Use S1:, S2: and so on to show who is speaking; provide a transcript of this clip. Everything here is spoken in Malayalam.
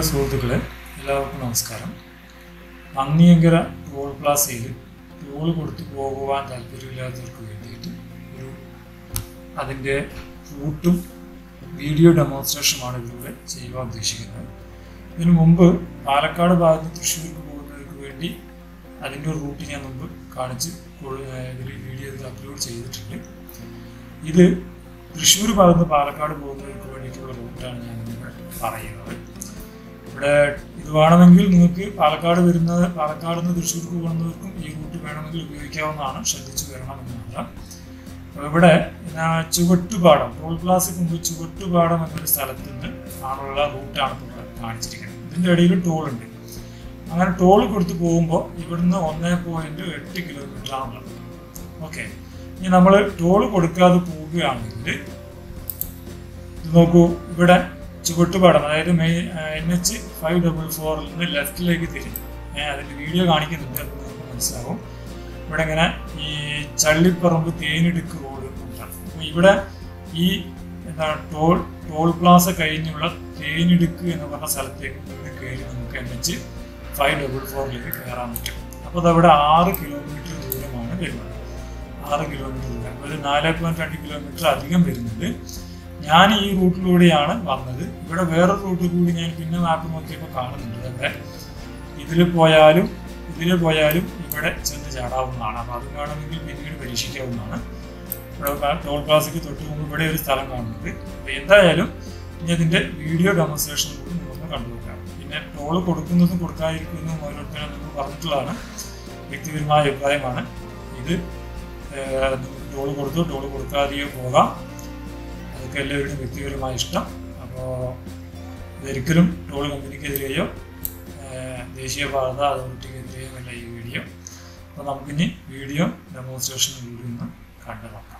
S1: ഹലോ സുഹൃത്തുക്കളെ എല്ലാവർക്കും നമസ്കാരം. നന്ദിയങ്കര ടോൾ പ്ലാസയിൽ ടോൾ കൊടുത്തു പോകുവാൻ താല്പര്യമില്ലാത്തവർക്ക് വേണ്ടിയിട്ട് ഒരു അതിന്റെ റൂട്ടും വീഡിയോ ഡെമോൺസ്ട്രേഷനുമാണ് ഇതിലൂടെ ചെയ്യുവാൻ ഉദ്ദേശിക്കുന്നത്. ഇതിനു മുമ്പ് പാലക്കാട് ഭാഗത്ത് തൃശ്ശൂർക്ക് പോകുന്നവർക്ക് വേണ്ടി അതിന്റെ ഒരു റൂട്ട് ഞാൻ മുമ്പ് കാണിച്ച് ഇതിൽ വീഡിയോ ഇതിൽ അപ്ലോഡ് ചെയ്തിട്ടുണ്ട്. ഇത് തൃശ്ശൂർ ഭാഗത്ത് പാലക്കാട് പോകുന്നവർക്ക് വേണ്ടിയിട്ടുള്ള റൂട്ടാണ് ഞാൻ പറയുന്നത്. ഇവിടെ ഇത് വേണമെങ്കിൽ നിങ്ങൾക്ക് പാലക്കാട് വരുന്ന പാലക്കാട് നിന്ന് തൃശ്ശൂർക്ക് പോകുന്നവർക്കും ഈ റൂട്ട് വേണമെങ്കിൽ ഉപയോഗിക്കാവുന്നതാണ്. ശ്രദ്ധിച്ചു വരണം എന്ന് മാത്രം അപ്പോൾ ഇവിടെ ചുവട്ടുപാടം ടോൾ പ്ലാസയ്ക്ക് മുമ്പ് ചുവട്ടുപാടം എന്നൊരു സ്ഥലത്ത് നിന്ന് ആണുള്ള റൂട്ടാണ് ഇവിടെ കാണിച്ചിരിക്കുന്നത്. ഇതിന്റെ ഇടയിൽ ടോൾ ഉണ്ട്. അങ്ങനെ ടോൾ കൊടുത്ത് പോകുമ്പോൾ ഇവിടുന്ന് ഒന്നേ പോയിന്റ് എട്ട് കിലോമീറ്റർ ആണുള്ളത് ഓക്കെ. ഇനി നമ്മൾ ടോൾ കൊടുക്കാതെ പോവുകയാണെങ്കിൽ നോക്കൂ ഇവിടെ ചുവട്ടുപാടം അതായത് May N H five double ഫോറിൽ നിന്ന് ലെഫ്റ്റിലേക്ക് തിരിഞ്ഞു. അതിന്റെ വീഡിയോ കാണിക്കുന്നുണ്ട് അത് നമുക്ക് മനസ്സിലാവും. ഇവിടെ ഇങ്ങനെ ഈ ചള്ളിപ്പറമ്പ് തേനിടുക്ക് റോഡ് ഉണ്ടാണ് അപ്പോൾ ഇവിടെ ഈ എന്താണ് ടോൾ ടോൾ പ്ലാസ കഴിഞ്ഞുള്ള തേനിടുക്ക് എന്ന് പറഞ്ഞ സ്ഥലത്തേക്ക് നിന്ന് കയറി നമുക്ക് എൻ എച്ച് ഫൈവ് ഡബിൾ ഫോറിലേക്ക് കയറാൻ പറ്റും. അപ്പോൾ അതവിടെ ആറ് കിലോമീറ്റർ ദൂരമാണ് വരുന്നത്. ആറ് കിലോമീറ്റർ ദൂരം. ഒരു നാല് പോയിന്റ് രണ്ട് കിലോമീറ്റർ അധികം വരുന്നത്. ഞാൻ ഈ റൂട്ടിലൂടെയാണ് വന്നത്. ഇവിടെ വേറെ റൂട്ട് കൂടി ഞാൻ പിന്നെ നാട്ടിൽ നോക്കിയപ്പോൾ കാണുന്നുണ്ട്. അവിടെ ഇതിൽ പോയാലും ഇതിൽ പോയാലും ഇവിടെ ചെന്ന് ചാടാവുന്നതാണ്. അപ്പോൾ അത് കാണുമെങ്കിൽ പിന്നീട് പരീക്ഷിക്കാവുന്നതാണ്. ഇവിടെ ടോൾ പ്ലാസയ്ക്ക് തൊട്ട് മുമ്പ് ഇവിടെ ഒരു സ്ഥലം കാണുന്നുണ്ട്. അപ്പോൾ എന്തായാലും ഇനി അതിന്റെ വീഡിയോ ഡെമോൺസ്ട്രേഷൻ കൂടി നമുക്ക് കണ്ടുവെക്കാം പിന്നെ ടോൾ കൊടുക്കുന്നതും കൊടുക്കാതിരിക്കുന്നതും ഓരോരുത്തരും നമുക്ക് പറഞ്ഞിട്ടുള്ളതാണ്. വ്യക്തിപരമായ അഭിപ്രായമാണ്. ഇത് ടോൾ കൊടുത്തോ ടോൾ കൊടുക്കാതെയോ പോകാം. അതൊക്കെ എല്ലാവരുടെയും വ്യക്തിപരമായ ഇഷ്ടം. അപ്പോൾ ഇതൊരിക്കലും ടോൾ കമ്പനിക്കെതിരെയോ ദേശീയപാത അതോറിറ്റിക്കെതിരെയോ അല്ല ഈ വീഡിയോ. അപ്പോൾ നമുക്കിനി വീഡിയോ ഡെമോൺസ്ട്രേഷൻ വീഡിയോ ഒന്ന് കണ്ടു നോക്കാം.